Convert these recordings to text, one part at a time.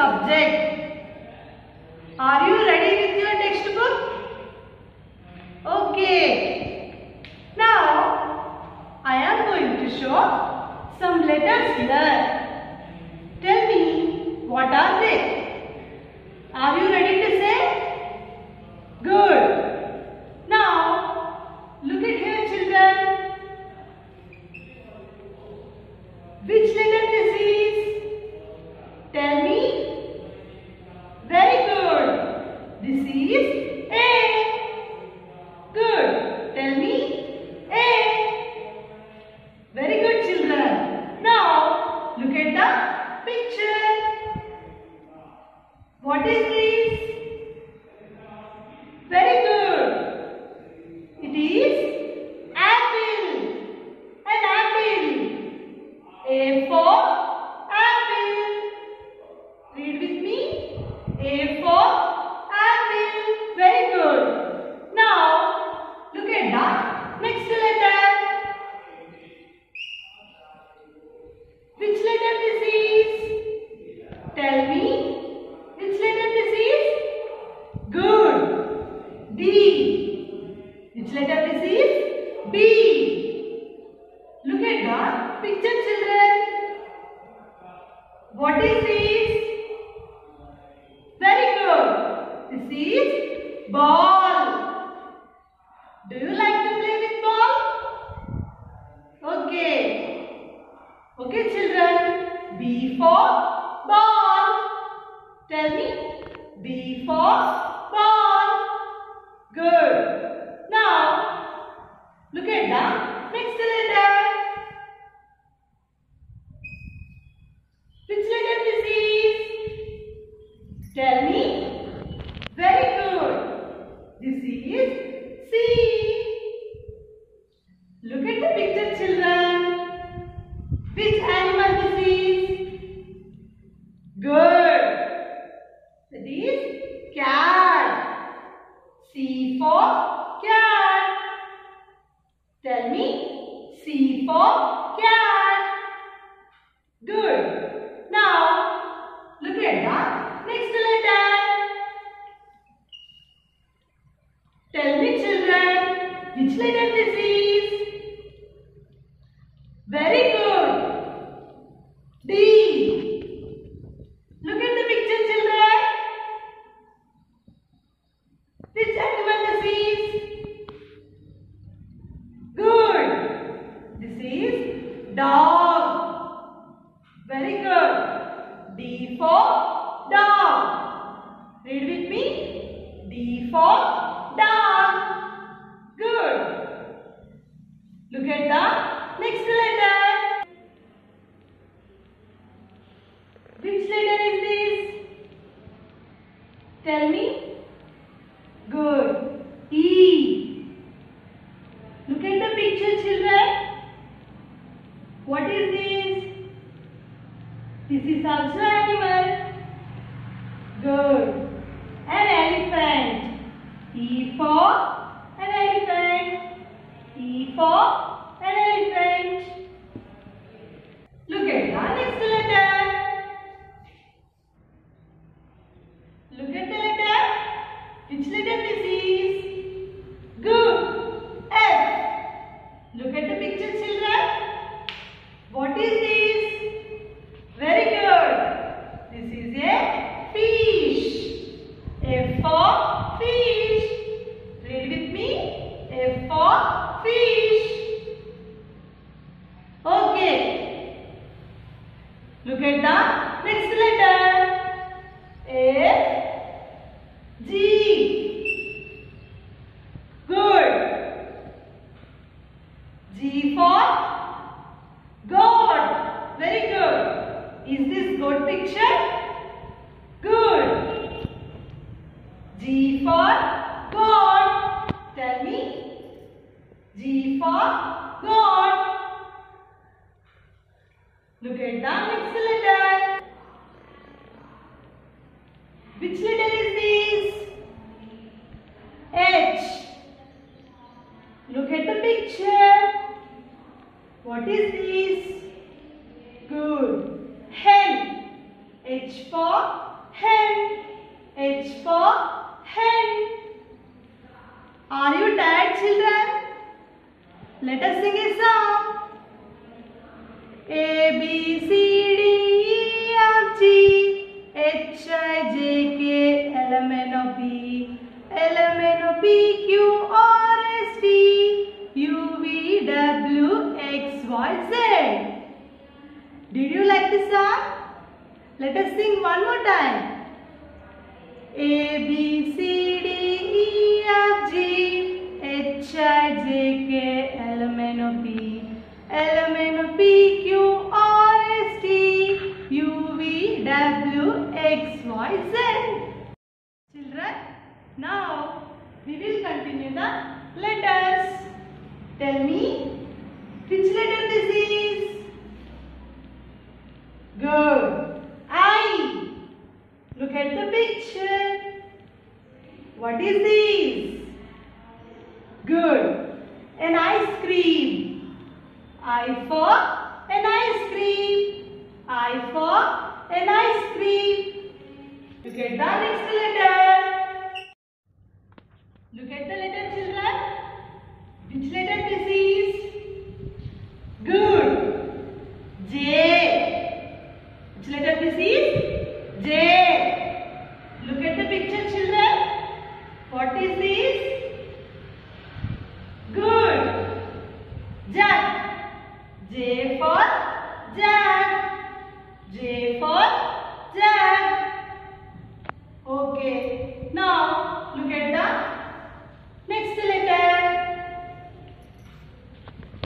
subject. Are you What is Okay children. B for ball. Tell me. B for ball. Good. Now, look at the next letter. 2번 E for an elephant. E for an elephant. Look at the next letter. Look at the letter. Which letter this is? Good. F. Look at the picture, children. What is this? Very good. This is a fish. F for fish. Fish. Okay. Look at the next letter. F G. Good. G for God. Very good. Is this good picture? Good. G for for God. Look at the next letter. Which letter is this? H. Look at the picture. What is this? Good. Hen. H for hen. H for hen. Are you tired children? Let us sing a song. A, B, C, D, E, F, G, H, I, J, K, L, M, N, O, P, L, M, N, O, P, Q, R, S, T, U, V, W, X, Y, Z. Did you like the song? Let us sing one more time. A, B, C, D, E, F, G, H, I, J, K, L, L M N P Q R S T U V W X Y Z. Children, now we will continue the letters. Tell me which letter this is. Good. I. Look at the picture. What is this?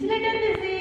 Dilek annesi.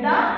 된다.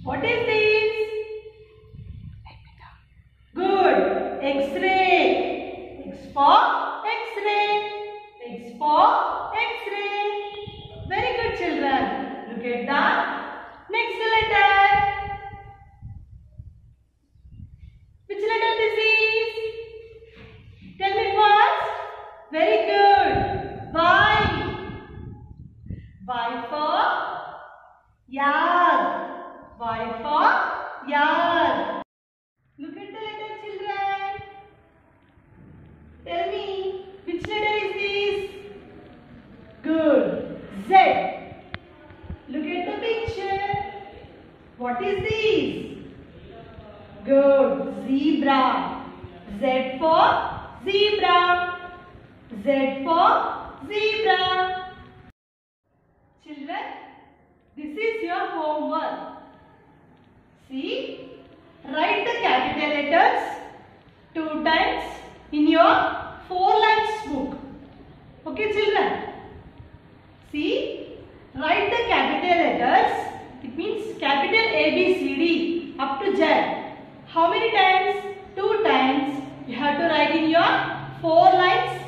What is this? Good. X-ray. X for X-ray. X for X-ray. Very good children. Look at the next letter. Which letter this is? Tell me first. Very good. Y. Y for yard. Y for yard. Look at the letter children. Tell me, which letter is this? Good. Z. Look at the picture. What is this? Good. Zebra. Z for zebra. Z for zebra. Children, this is your homework. See, write the capital letters two times in your four lines book. Okay, children. See, write the capital letters. It means capital A, B, C, D up to Z. How many times? Two times. You have to write in your four lines